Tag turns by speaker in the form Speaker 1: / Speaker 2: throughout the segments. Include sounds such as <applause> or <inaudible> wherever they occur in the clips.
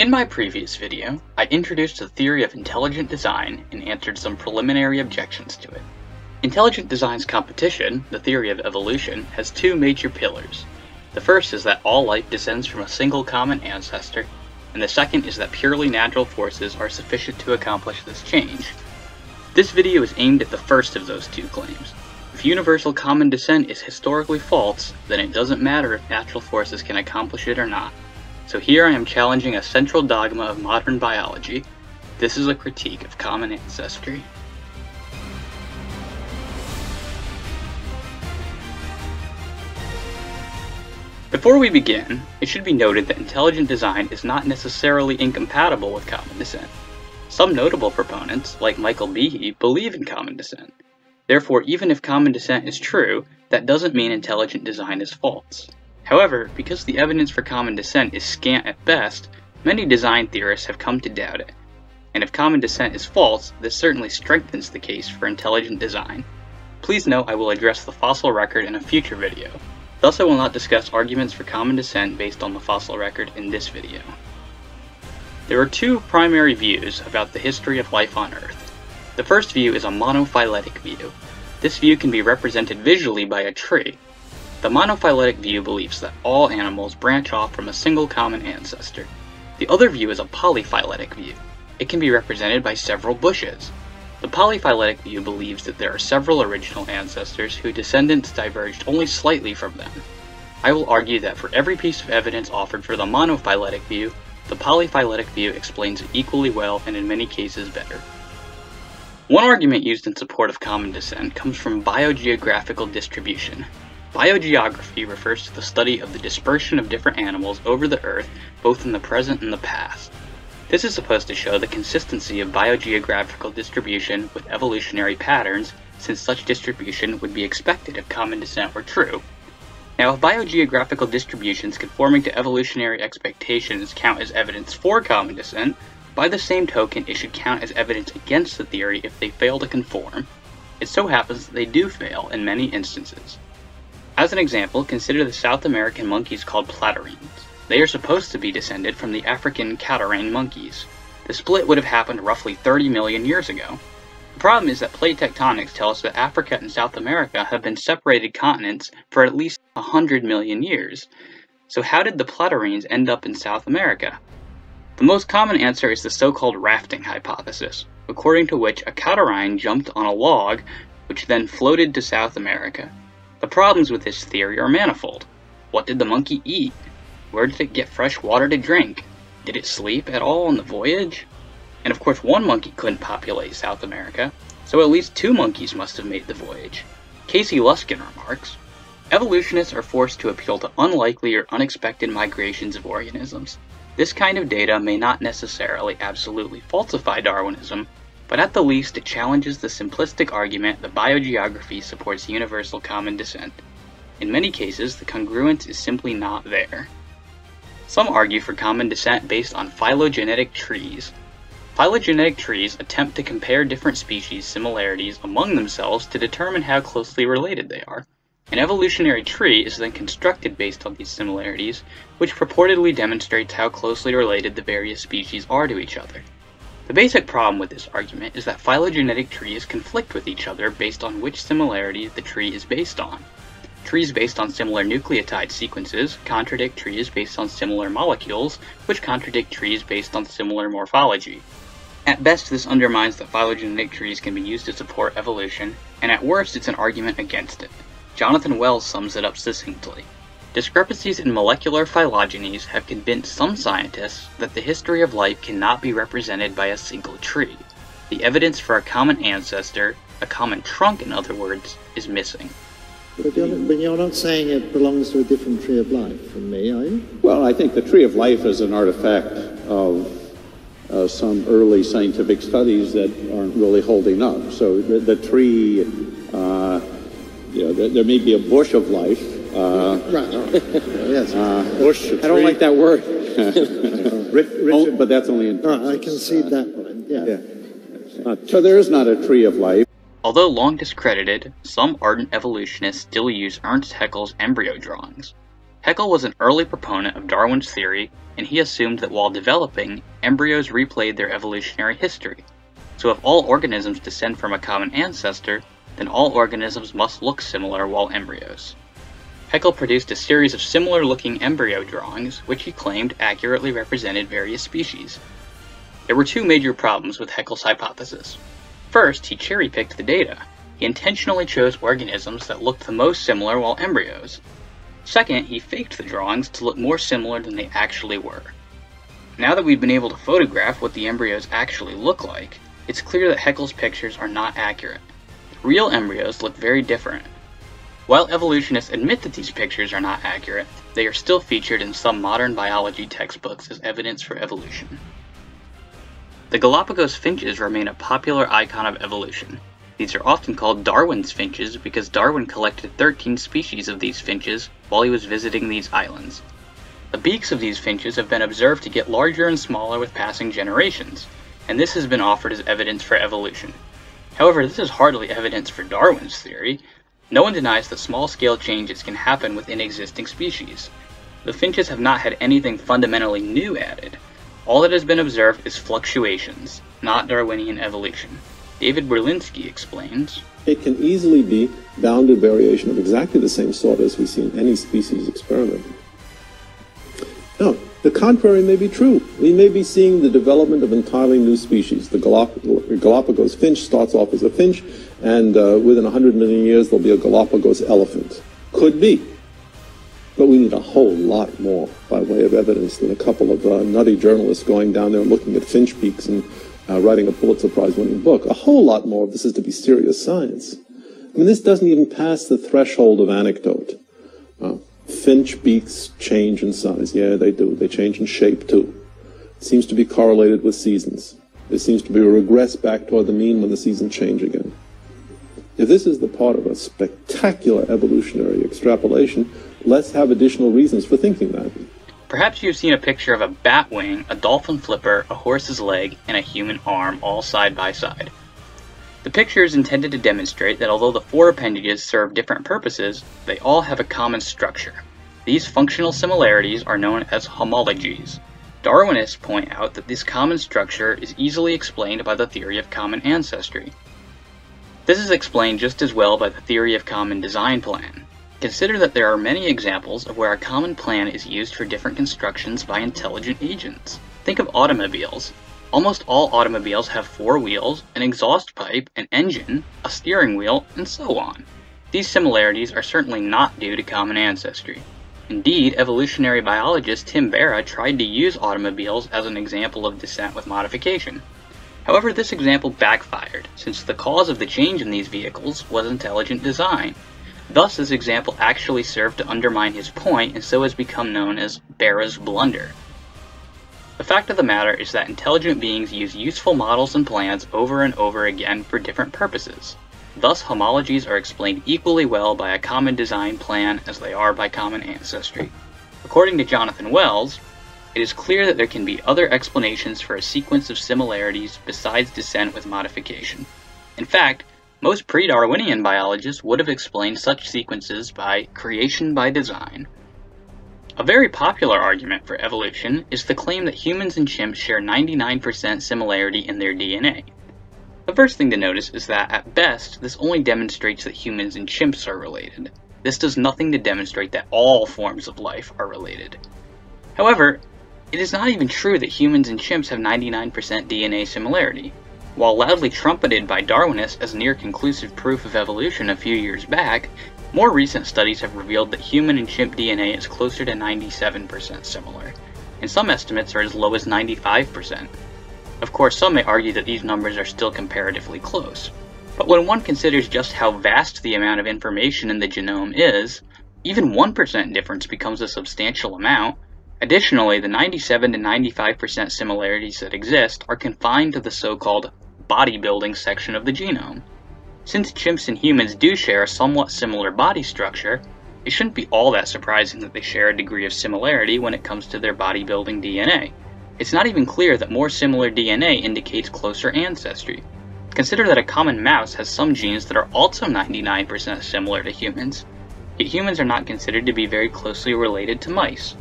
Speaker 1: In my previous video, I introduced the theory of intelligent design and answered some preliminary objections to it. Intelligent design's competition, the theory of evolution, has two major pillars. The first is that all life descends from a single common ancestor, and the second is that purely natural forces are sufficient to accomplish this change. This video is aimed at the first of those two claims. If universal common descent is historically false, then it doesn't matter if natural forces can accomplish it or not. So here I am challenging a central dogma of modern biology. This is a critique of common ancestry. Before we begin, it should be noted that intelligent design is not necessarily incompatible with common descent. Some notable proponents, like Michael Behe, believe in common descent. Therefore, even if common descent is true, that doesn't mean intelligent design is false. However, because the evidence for common descent is scant at best, many design theorists have come to doubt it. And if common descent is false, this certainly strengthens the case for intelligent design. Please note I will address the fossil record in a future video. Thus I will not discuss arguments for common descent based on the fossil record in this video. There are two primary views about the history of life on Earth. The first view is a monophyletic view. This view can be represented visually by a tree. The monophyletic view believes that all animals branch off from a single common ancestor. The other view is a polyphyletic view. It can be represented by several bushes. The polyphyletic view believes that there are several original ancestors whose descendants diverged only slightly from them. I will argue that for every piece of evidence offered for the monophyletic view, the polyphyletic view explains it equally well and in many cases better. One argument used in support of common descent comes from biogeographical distribution. Biogeography refers to the study of the dispersion of different animals over the Earth, both in the present and the past. This is supposed to show the consistency of biogeographical distribution with evolutionary patterns, since such distribution would be expected if common descent were true. Now, if biogeographical distributions conforming to evolutionary expectations count as evidence for common descent, by the same token, it should count as evidence against the theory if they fail to conform. It so happens that they do fail in many instances. As an example, consider the South American monkeys called platyrrhines. They are supposed to be descended from the African catarrhine monkeys. The split would have happened roughly 30 million years ago. The problem is that plate tectonics tell us that Africa and South America have been separated continents for at least 100 million years. So how did the platyrrhines end up in South America? The most common answer is the so-called rafting hypothesis, according to which a catarrhine jumped on a log, which then floated to South America. The problems with this theory are manifold. What did the monkey eat? Where did it get fresh water to drink? Did it sleep at all on the voyage? And of course one monkey couldn't populate South America, so at least two monkeys must have made the voyage. Casey Luskin remarks, Evolutionists are forced to appeal to unlikely or unexpected migrations of organisms. This kind of data may not necessarily absolutely falsify Darwinism, but at the least it challenges the simplistic argument that biogeography supports universal common descent. In many cases, the congruence is simply not there. Some argue for common descent based on phylogenetic trees. Phylogenetic trees attempt to compare different species' similarities among themselves to determine how closely related they are. An evolutionary tree is then constructed based on these similarities, which purportedly demonstrates how closely related the various species are to each other. The basic problem with this argument is that phylogenetic trees conflict with each other based on which similarity the tree is based on. Trees based on similar nucleotide sequences contradict trees based on similar molecules, which contradict trees based on similar morphology. At best, this undermines that phylogenetic trees can be used to support evolution, and at worst, it's an argument against it. Jonathan Wells sums it up succinctly. Discrepancies in molecular phylogenies have convinced some scientists that the history of life cannot be represented by a single tree. The evidence for a common ancestor, a common trunk in other words, is missing.
Speaker 2: But you're, not, but you're not saying it belongs to a different tree of life from me, are you?
Speaker 3: Well, I think the tree of life is an artifact of uh, some early scientific studies that aren't really holding up. So the, the tree, uh, you know, there, there, may be a bush of life. Uh,
Speaker 2: right. <laughs> yes.
Speaker 3: bush.
Speaker 4: I don't like that word. <laughs>
Speaker 3: oh, but that's only in.
Speaker 2: Right, I can see that point. Yeah.
Speaker 3: yeah. so there is not a tree of life.
Speaker 1: Although long discredited, some ardent evolutionists still use Ernst Haeckel's embryo drawings. Haeckel was an early proponent of Darwin's theory, and he assumed that while developing, embryos replayed their evolutionary history. So if all organisms descend from a common ancestor, then all organisms must look similar while embryos. Haeckel produced a series of similar looking embryo drawings, which he claimed accurately represented various species. There were two major problems with Haeckel's hypothesis. First, he cherry picked the data. He intentionally chose organisms that looked the most similar while embryos, Second, he faked the drawings to look more similar than they actually were. Now that we've been able to photograph what the embryos actually look like, it's clear that Haeckel's pictures are not accurate. Real embryos look very different. While evolutionists admit that these pictures are not accurate, they are still featured in some modern biology textbooks as evidence for evolution. The Galapagos finches remain a popular icon of evolution, these are often called Darwin's finches because Darwin collected 13 species of these finches while he was visiting these islands. The beaks of these finches have been observed to get larger and smaller with passing generations, and this has been offered as evidence for evolution. However, this is hardly evidence for Darwin's theory. No one denies that small-scale changes can happen within existing species. The finches have not had anything fundamentally new added. All that has been observed is fluctuations, not Darwinian evolution. David Berlinski explains,
Speaker 4: It can easily be bounded variation of exactly the same sort as we see in any species experiment. No, the contrary may be true. We may be seeing the development of entirely new species. The Galapagos finch starts off as a finch, and uh, within 100 million years there'll be a Galapagos elephant. Could be. But we need a whole lot more by way of evidence than a couple of uh, nutty journalists going down there and looking at finch beaks and uh, writing a Pulitzer Prize winning book. A whole lot more of this is to be serious science. I mean, this doesn't even pass the threshold of anecdote. Finch beaks change in size. Yeah, they do. They change in shape too. It seems to be correlated with seasons. There seems to be a regress back toward the mean when the seasons change again. If this is the part of a spectacular evolutionary extrapolation, let's have additional reasons for thinking that.
Speaker 1: Perhaps you've seen a picture of a bat wing, a dolphin flipper, a horse's leg, and a human arm all side by side. The picture is intended to demonstrate that although the four appendages serve different purposes, they all have a common structure. These functional similarities are known as homologies. Darwinists point out that this common structure is easily explained by the theory of common ancestry. This is explained just as well by the theory of common design plan. Consider that there are many examples of where a common plan is used for different constructions by intelligent agents. Think of automobiles. Almost all automobiles have four wheels, an exhaust pipe, an engine, a steering wheel, and so on. These similarities are certainly not due to common ancestry. Indeed, evolutionary biologist Tim Berra tried to use automobiles as an example of descent with modification. However, this example backfired, since the cause of the change in these vehicles was intelligent design, Thus, this example actually served to undermine his point and so has become known as Berra's blunder. The fact of the matter is that intelligent beings use useful models and plans over and over again for different purposes. Thus, homologies are explained equally well by a common design plan as they are by common ancestry. According to Jonathan Wells, it is clear that there can be other explanations for a sequence of similarities besides descent with modification. In fact, most pre-Darwinian biologists would have explained such sequences by creation by design. A very popular argument for evolution is the claim that humans and chimps share 99% similarity in their DNA. The first thing to notice is that, at best, this only demonstrates that humans and chimps are related. This does nothing to demonstrate that all forms of life are related. However, it is not even true that humans and chimps have 99% DNA similarity. While loudly trumpeted by Darwinists as near conclusive proof of evolution a few years back, more recent studies have revealed that human and chimp DNA is closer to 97% similar, and some estimates are as low as 95%. Of course, some may argue that these numbers are still comparatively close. But when one considers just how vast the amount of information in the genome is, even 1% difference becomes a substantial amount, Additionally, the 97 to 95% similarities that exist are confined to the so-called bodybuilding section of the genome. Since chimps and humans do share a somewhat similar body structure, it shouldn't be all that surprising that they share a degree of similarity when it comes to their bodybuilding DNA. It's not even clear that more similar DNA indicates closer ancestry. Consider that a common mouse has some genes that are also 99% similar to humans, yet humans are not considered to be very closely related to mice.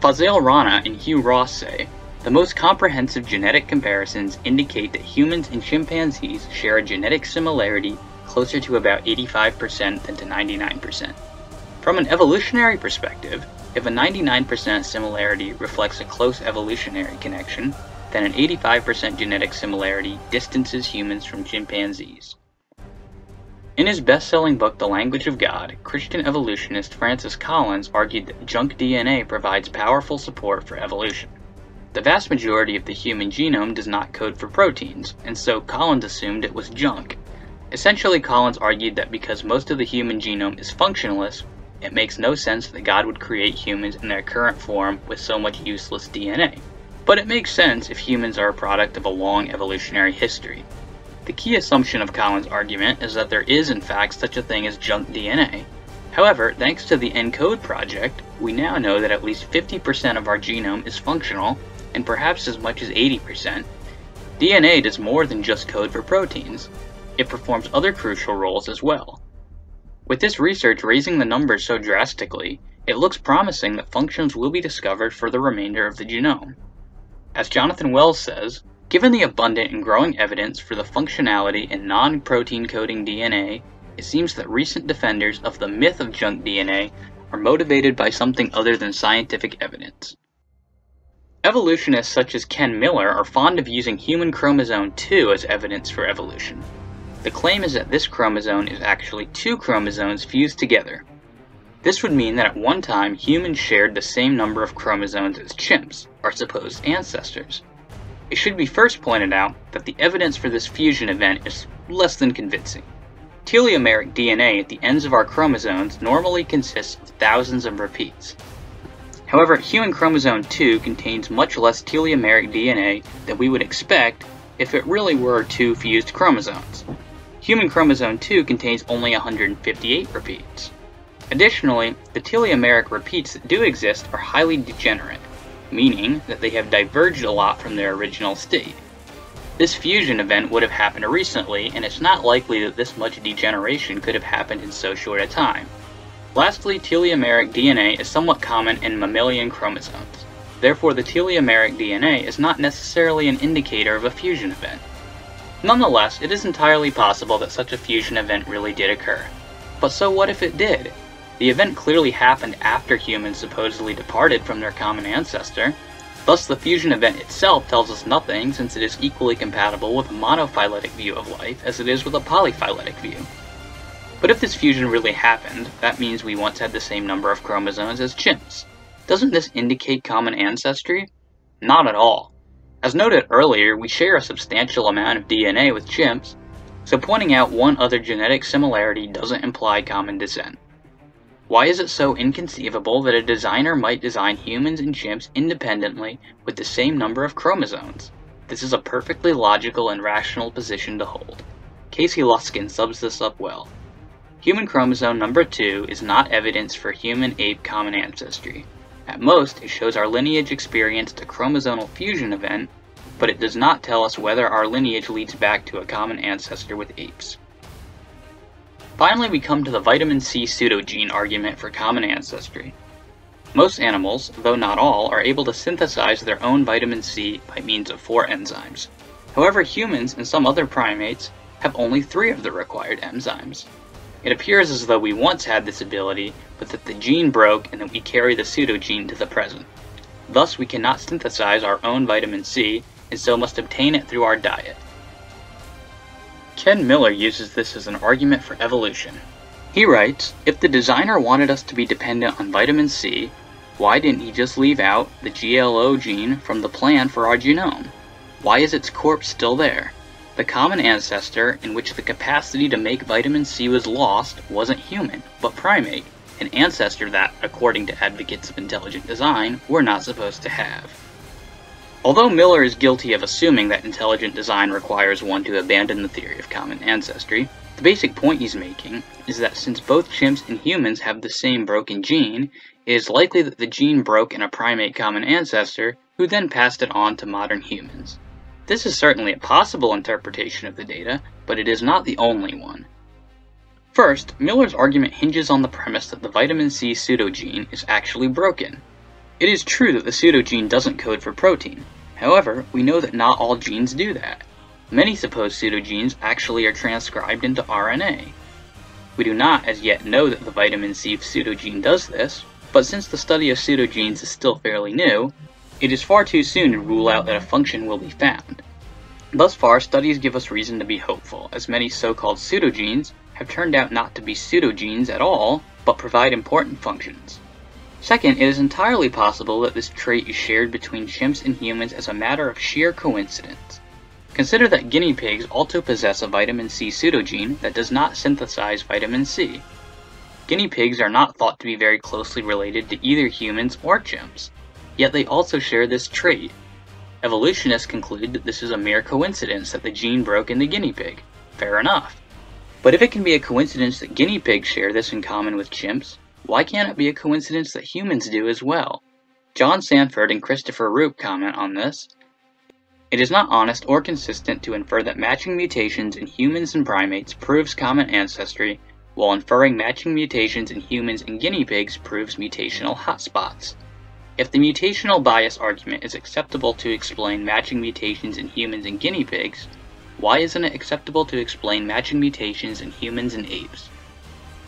Speaker 1: Fazale Rana and Hugh Ross say, the most comprehensive genetic comparisons indicate that humans and chimpanzees share a genetic similarity closer to about 85% than to 99%. From an evolutionary perspective, if a 99% similarity reflects a close evolutionary connection, then an 85% genetic similarity distances humans from chimpanzees. In his best-selling book The Language of God, Christian evolutionist Francis Collins argued that junk DNA provides powerful support for evolution. The vast majority of the human genome does not code for proteins, and so Collins assumed it was junk. Essentially, Collins argued that because most of the human genome is functionless, it makes no sense that God would create humans in their current form with so much useless DNA. But it makes sense if humans are a product of a long evolutionary history. The key assumption of Collins' argument is that there is in fact such a thing as junk DNA. However, thanks to the ENCODE project, we now know that at least 50% of our genome is functional, and perhaps as much as 80%. DNA does more than just code for proteins. It performs other crucial roles as well. With this research raising the numbers so drastically, it looks promising that functions will be discovered for the remainder of the genome. As Jonathan Wells says, given the abundant and growing evidence for the functionality in non-protein coding DNA, it seems that recent defenders of the myth of junk DNA are motivated by something other than scientific evidence. Evolutionists such as Ken Miller are fond of using human chromosome 2 as evidence for evolution. The claim is that this chromosome is actually two chromosomes fused together. This would mean that at one time humans shared the same number of chromosomes as chimps, our supposed ancestors. It should be first pointed out that the evidence for this fusion event is less than convincing. Telomeric DNA at the ends of our chromosomes normally consists of thousands of repeats. However, human chromosome 2 contains much less telomeric DNA than we would expect if it really were two fused chromosomes. Human chromosome 2 contains only 158 repeats. Additionally, the telomeric repeats that do exist are highly degenerate, meaning that they have diverged a lot from their original state. This fusion event would have happened recently, and it's not likely that this much degeneration could have happened in so short a time. Lastly, telomeric DNA is somewhat common in mammalian chromosomes. Therefore, the telomeric DNA is not necessarily an indicator of a fusion event. Nonetheless, it is entirely possible that such a fusion event really did occur. But so what if it did? The event clearly happened after humans supposedly departed from their common ancestor, thus the fusion event itself tells us nothing since it is equally compatible with a monophyletic view of life as it is with a polyphyletic view. But if this fusion really happened, that means we once had the same number of chromosomes as chimps. Doesn't this indicate common ancestry? Not at all. As noted earlier, we share a substantial amount of DNA with chimps, so pointing out one other genetic similarity doesn't imply common descent. Why is it so inconceivable that a designer might design humans and chimps independently with the same number of chromosomes? This is a perfectly logical and rational position to hold. Casey Luskin sums this up well. Human chromosome number 2 is not evidence for human-ape common ancestry. At most, it shows our lineage experienced a chromosomal fusion event, but it does not tell us whether our lineage leads back to a common ancestor with apes. Finally, we come to the vitamin C pseudogene argument for common ancestry. Most animals, though not all, are able to synthesize their own vitamin C by means of four enzymes. However, humans and some other primates have only three of the required enzymes. It appears as though we once had this ability, but that the gene broke and that we carry the pseudogene to the present. Thus, we cannot synthesize our own vitamin C, and so must obtain it through our diet. Ken Miller uses this as an argument for evolution. He writes, if the designer wanted us to be dependent on vitamin C, why didn't he just leave out the GLO gene from the plan for our genome? Why is its corpse still there? The common ancestor in which the capacity to make vitamin C was lost wasn't human, but primate, an ancestor that, according to advocates of intelligent design, we're not supposed to have. Although Miller is guilty of assuming that intelligent design requires one to abandon the theory of common ancestry, the basic point he's making is that since both chimps and humans have the same broken gene, it is likely that the gene broke in a primate common ancestor who then passed it on to modern humans. This is certainly a possible interpretation of the data, but it is not the only one. First, Miller's argument hinges on the premise that the vitamin C pseudogene is actually broken. It is true that the pseudogene doesn't code for protein. However, we know that not all genes do that. Many supposed pseudogenes actually are transcribed into RNA. We do not as yet know that the vitamin C pseudogene does this, but since the study of pseudogenes is still fairly new, it is far too soon to rule out that a function will be found. Thus far, studies give us reason to be hopeful, as many so-called pseudogenes have turned out not to be pseudogenes at all, but provide important functions. Second, it is entirely possible that this trait is shared between chimps and humans as a matter of sheer coincidence. Consider that guinea pigs also possess a vitamin C pseudogene that does not synthesize vitamin C. Guinea pigs are not thought to be very closely related to either humans or chimps, yet they also share this trait. Evolutionists conclude that this is a mere coincidence that the gene broke in the guinea pig. Fair enough. But if it can be a coincidence that guinea pigs share this in common with chimps, why can't it be a coincidence that humans do as well? John Sanford and Christopher Rupe comment on this. It is not honest or consistent to infer that matching mutations in humans and primates proves common ancestry, while inferring matching mutations in humans and guinea pigs proves mutational hotspots. If the mutational bias argument is acceptable to explain matching mutations in humans and guinea pigs, why isn't it acceptable to explain matching mutations in humans and apes?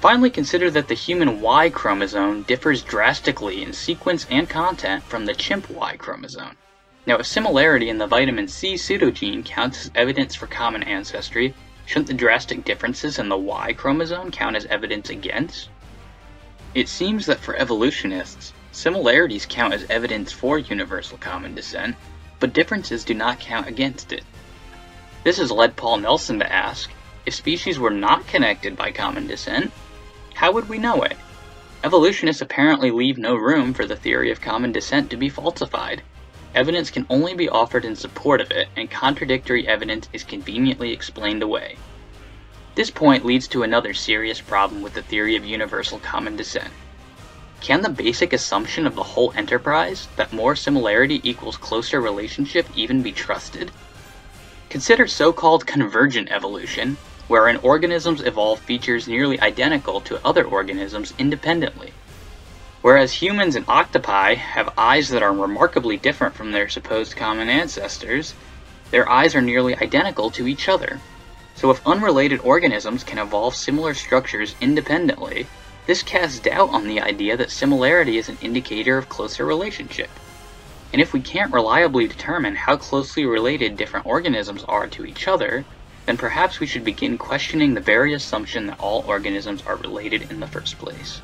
Speaker 1: Finally, consider that the human Y chromosome differs drastically in sequence and content from the chimp Y chromosome. Now, if similarity in the vitamin C pseudogene counts as evidence for common ancestry, shouldn't the drastic differences in the Y chromosome count as evidence against? It seems that for evolutionists, Similarities count as evidence for universal common descent, but differences do not count against it. This has led Paul Nelson to ask, if species were not connected by common descent, how would we know it? Evolutionists apparently leave no room for the theory of common descent to be falsified. Evidence can only be offered in support of it, and contradictory evidence is conveniently explained away. This point leads to another serious problem with the theory of universal common descent. Can the basic assumption of the whole enterprise, that more similarity equals closer relationship, even be trusted? Consider so-called convergent evolution, wherein organisms evolve features nearly identical to other organisms independently. Whereas humans and octopi have eyes that are remarkably different from their supposed common ancestors, their eyes are nearly identical to each other. So if unrelated organisms can evolve similar structures independently, this casts doubt on the idea that similarity is an indicator of closer relationship. And if we can't reliably determine how closely related different organisms are to each other, then perhaps we should begin questioning the very assumption that all organisms are related in the first place.